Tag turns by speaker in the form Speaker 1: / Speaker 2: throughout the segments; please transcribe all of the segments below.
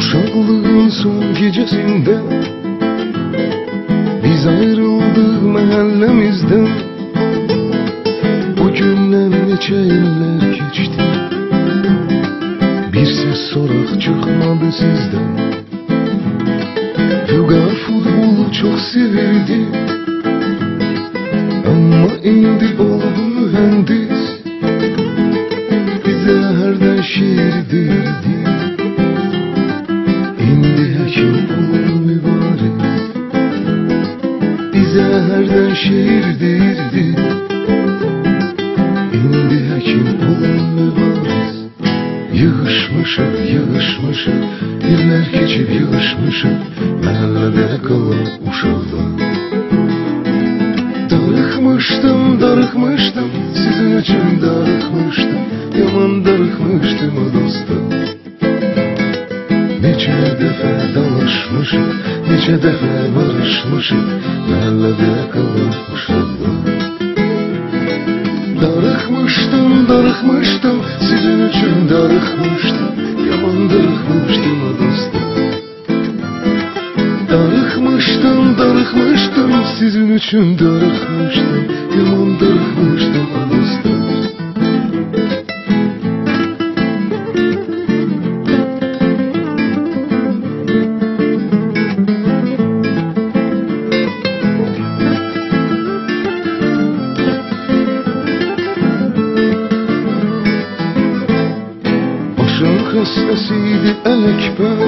Speaker 1: Uşaklığın son gecesinde Biz ayrıldık mahallemizden O günden neçe yıllar geçti. Bir ses sorak çıkmadı sizden. Fügar futbolu çok severdi Ama indi oldu mühendis. Bize herden şiir derdi Bize herden şiir derdi İndi hekim oldu mübarek Yığışmışık, yığışmışık Yıllar geçip yığışmışık Mahallede kalan uşaqlar Darıkmıştım, darıkmıştım. Sizin için darıkmıştım. Yaman darıkmıştım. O Dəfə barışmışıq Məhəllədə qalan uşaqlar Darıkmıştım, darıkmıştım Sizin için darıkmıştım Yaman darıkmıştım dostum Darıkmıştım, darıkmıştım Sizin için darıkmıştım Yaman darıkmıştım Başım xəstəsiydi ələkbər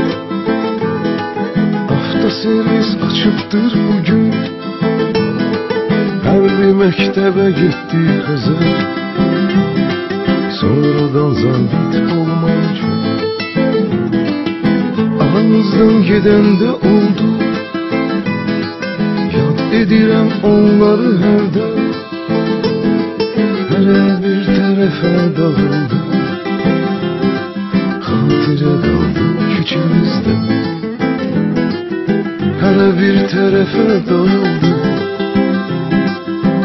Speaker 1: Hafta servis açıqdır bugün. Hər bir məktəbə getdi Xəzər Sonradan zabit olmayacaq Aramızdan gedəndə oldu. Yad edirəm onları hərdən Hərə bir tərəfə dağıldı Hatire kaldı küçümüzde Her bir tarafa dağıldı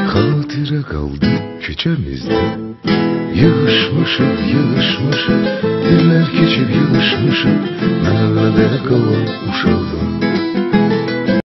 Speaker 1: Hatire kaldı küçemizde Yığışmışık yığışmışık Diller geçip yığışmışık kalan uşağım